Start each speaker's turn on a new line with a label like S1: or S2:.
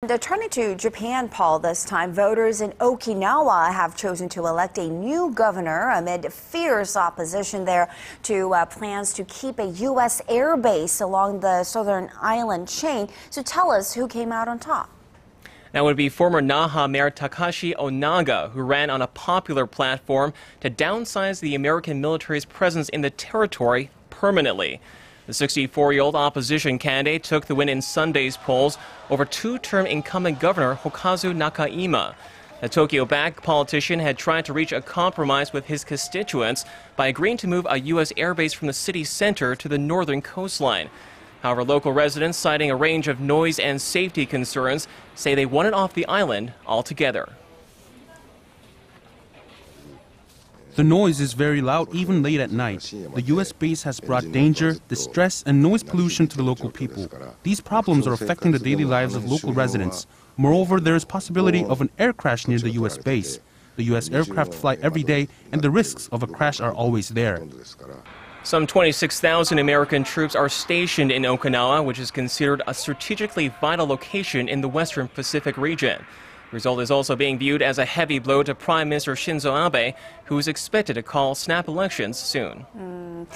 S1: And turning to Japan, Paul, this time, voters in Okinawa have chosen to elect a new governor amid fierce opposition there to uh, plans to keep a U.S. airbase along the southern island chain. So tell us who came out on top.
S2: That would be former Naha Mayor Takeshi Onaga, who ran on a popular platform to downsize the American military's presence in the territory permanently. The 64 year old opposition candidate took the win in Sunday's polls over two term incumbent governor Hokazu Nakaima. The Tokyo backed politician had tried to reach a compromise with his constituents by agreeing to move a U.S. airbase from the city center to the northern coastline. However, local residents, citing a range of noise and safety concerns, say they want it off the island altogether.
S3: The noise is very loud even late at night. The U.S. base has brought danger, distress, and noise pollution to the local people. These problems are affecting the daily lives of local residents. Moreover, there is possibility of an air crash near the U.S. base. The U.S. aircraft fly every day, and the risks of a crash are always there.
S2: Some 26,000 American troops are stationed in Okinawa, which is considered a strategically vital location in the western Pacific region. Result is also being viewed as a heavy blow to Prime Minister Shinzo Abe, who is expected to call snap elections soon. Mm.